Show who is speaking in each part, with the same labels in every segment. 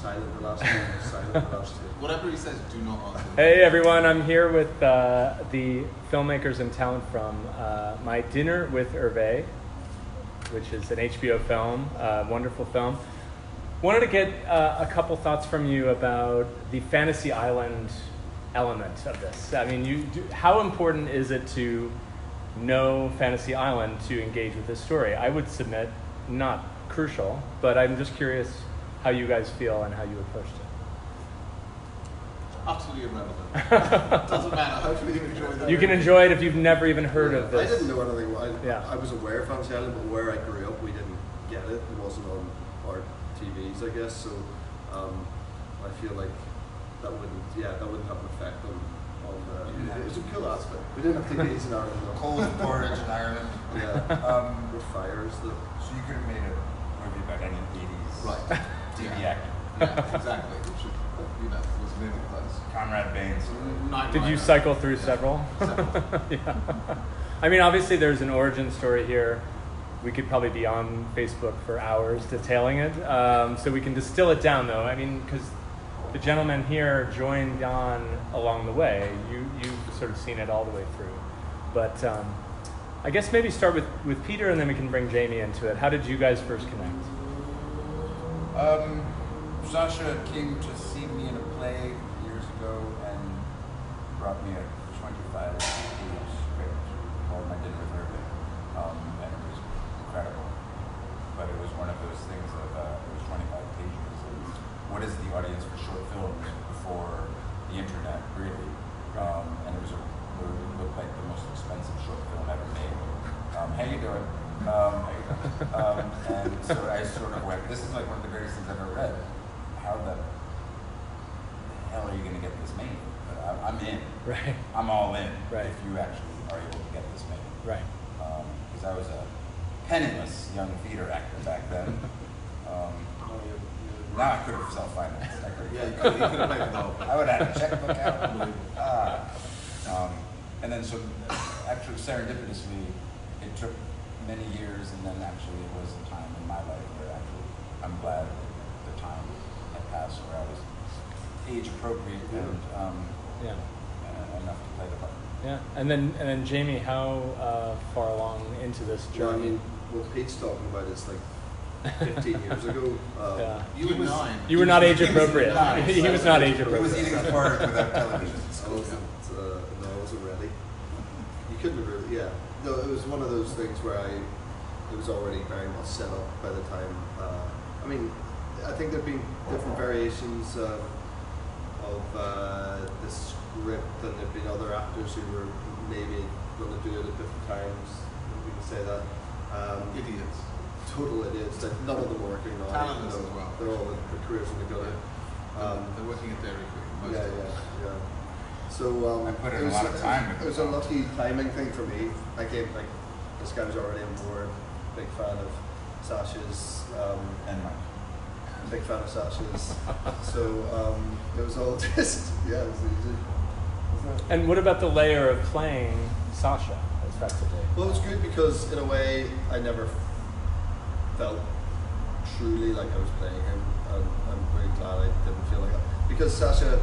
Speaker 1: silent the last two, silent the last two.
Speaker 2: Whatever he says, do not answer.
Speaker 3: Hey everyone, I'm here with uh, the filmmakers and talent from uh, My Dinner with Hervé, which is an HBO film, uh, wonderful film. Wanted to get uh, a couple thoughts from you about the fantasy island element of this. I mean, you, do, how important is it to know Fantasy Island to engage with this story? I would submit not crucial, but I'm just curious how you guys feel and how you approached it.
Speaker 2: Utterly irrelevant. Doesn't matter. Hopefully you enjoy that.
Speaker 3: You can enjoy it if you've never even heard of this.
Speaker 1: I didn't know anything. I,
Speaker 3: Yeah.
Speaker 1: I was aware of Fantasy Island, but where I grew up, we didn't get it. It wasn't on our TVs, I guess. So um, I feel like that wouldn't, yeah, that wouldn't have an effect on. on uh, it was a cool aspect. We didn't have TVs in Ireland. though.
Speaker 4: Cold porridge in Ireland.
Speaker 1: Yeah.
Speaker 4: Um,
Speaker 1: With fires. The,
Speaker 4: so you could have made a movie about any 80s
Speaker 2: Right.
Speaker 4: TV
Speaker 2: Yeah.
Speaker 4: actor.
Speaker 2: Yeah, exactly. Which, you know, was moving close.
Speaker 4: Conrad Baines.
Speaker 2: Knight
Speaker 3: Did you
Speaker 2: Rider.
Speaker 3: cycle through
Speaker 2: Yeah.
Speaker 3: several?
Speaker 2: Several.
Speaker 3: yeah. I mean, obviously, there's an origin story here. We could probably be on Facebook for hours detailing it. Um, so we can distill it down, though. I mean, because the gentleman here joined on along the way. You you've sort of seen it all the way through. But um, I guess maybe start with, with Peter, and then we can bring Jamie into it. How did you guys first connect?
Speaker 4: Um, Sacha came to see me in a play years ago and brought me a 25 page script called My Dinner with Hervé. Um, and it was incredible. But it was one of those things of, uh, it was 25 pages. What is the audience for short films before the internet, really? Um, and it was a, it looked like the most expensive short film ever made. Um, how you doing? Um, how you doing? Um, and so I sort of went, this is like one of the greatest things I've ever read. How the hell are you going to get this made? But I, I'm in.
Speaker 3: Right.
Speaker 4: I'm all in
Speaker 3: Right.
Speaker 4: if you actually are able to get this made.
Speaker 3: Right.
Speaker 4: Because I was a penniless young theater actor back then. um,
Speaker 1: oh, you, you,
Speaker 4: now I could have self-financed. I could have
Speaker 2: Yeah, you could, you could have made the whole
Speaker 4: I would have had a checkbook out.
Speaker 2: Unbelievable.
Speaker 4: Ah. Um, and then so actually serendipitously, it took many years and then actually it was a time in my life where actually I'm glad that the time had passed where I was age appropriate and um,
Speaker 3: Yeah.
Speaker 4: uh, enough to play the part.
Speaker 3: Yeah. And then and then Jamie, how uh, far along into this
Speaker 1: well, I
Speaker 3: journey?
Speaker 1: mean, what Pete's talking about is like 15 years ago. Um,
Speaker 3: Yeah.
Speaker 2: You were nine.
Speaker 3: You were not age appropriate. he was not age appropriate.
Speaker 4: He was
Speaker 3: appropriate.
Speaker 4: eating his porridge without television.
Speaker 1: I wasn't, uh, no, I wasn't ready. You couldn't have really, yeah. No, it was one of those things where I, it was already very much set up by the time, uh, I mean, I think there've been different variations um, of uh, the script and there've been other actors who were maybe going to do it at different times, we can say that. Um,
Speaker 2: Idiots.
Speaker 1: total idiots, that none of them are working now.
Speaker 2: Talentless as well.
Speaker 1: They're all, their careers in the gutter. Um,
Speaker 2: They're working at Dairy Queen. Of
Speaker 1: yeah, yeah. So um,
Speaker 4: I put in
Speaker 1: it
Speaker 4: a
Speaker 1: was,
Speaker 4: lot of time
Speaker 1: It
Speaker 4: with
Speaker 1: was, a lucky timing thing for me. I came like this guy was already on board. Big fan of Sacha's. Um,
Speaker 4: And my
Speaker 1: big fan of Sacha's. so um, it was all just yeah, it was easy.
Speaker 3: And what about the layer of playing Sacha effectively?
Speaker 1: Well, it was good because in a way I never felt truly like I was playing him, and I'm very glad I didn't feel like that because Sacha,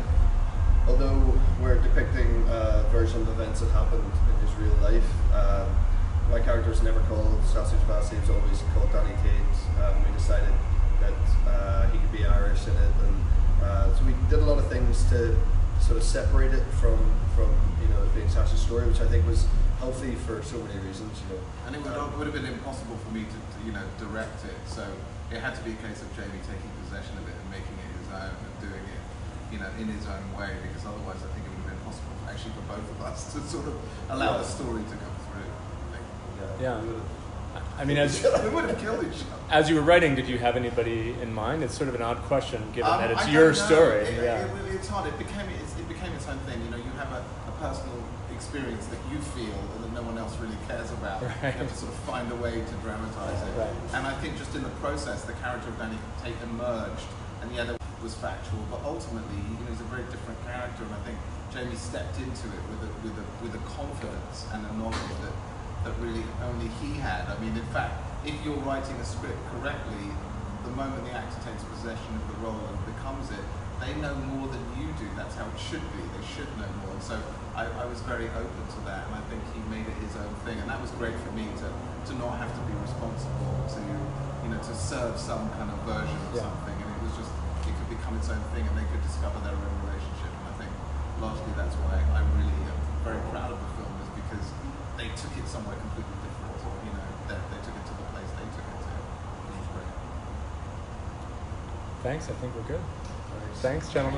Speaker 1: my character was never called Sacha Gervasi. He was always called Danny Tate. Um, we decided that uh, he could be Irish in it, and uh, so we did a lot of things to sort of separate it from from you know being Sacha's story, which I think was healthy for so many reasons. You know,
Speaker 2: And it would,
Speaker 1: Um,
Speaker 2: it would have been impossible for me to, to, you know, direct it. So it had to be a case of Jamie taking possession of it and making it his own and doing it, you know, in his own way. Because otherwise, I think it would have been possible actually for both of us to sort of allow the story to come through.
Speaker 3: Yeah. I mean, as
Speaker 2: we would have killed each other.
Speaker 3: as you were writing, did you have anybody in mind? It's sort of an odd question, given
Speaker 2: Um,
Speaker 3: that it's your
Speaker 2: know.
Speaker 3: story.
Speaker 2: It,
Speaker 3: yeah.
Speaker 2: it, it, it's hard. It became it's, it became its own thing. You know, you have a, a personal experience that you feel and that no one else really cares about.
Speaker 3: Right.
Speaker 2: You have to sort of find a way to dramatize it.
Speaker 3: Right.
Speaker 2: And I think just in the process, the character of Danny Tate emerged, and the other was factual. But ultimately, you know, he's a very different character, and I think Jamie stepped into it with a with a with a confidence and a knowledge that that really only he had. I mean, in fact, if you're writing a script correctly, the moment the actor takes possession of the role and becomes it, they know more than you do. That's how it should be. They should know more. And so I, I was very open to that, and I think he made it his own thing, and that was great for me to to not have to be responsible to you know to serve some kind of version of
Speaker 3: Yeah.
Speaker 2: something, and it was just it could become its own thing, and they could discover their own relationship. And I think largely that's why I really am very proud of the film, took it somewhere completely different. You know, they, they took it to the place they took it to, which was great.
Speaker 3: Thanks. I think we're good. Thanks, gentlemen.